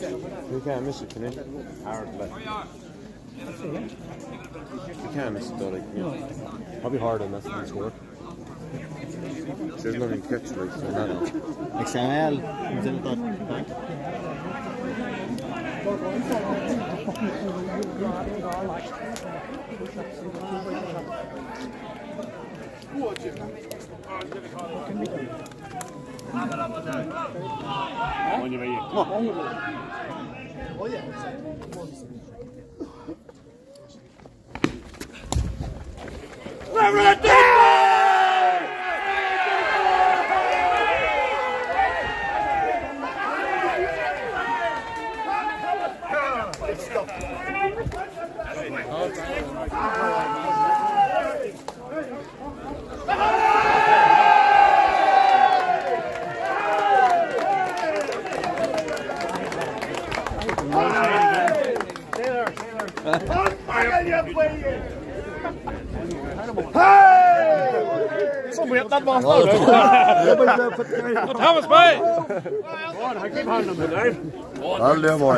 Du kan missa Knut. Hard left. You can't miss it though, like, you know. I'll be hard on this one score. There's nothing catch like so now. XML on your ear. Come on. Oh, yeah. Reverend Stop. Until that. Som vet att man Ja, Thomas Bay! det var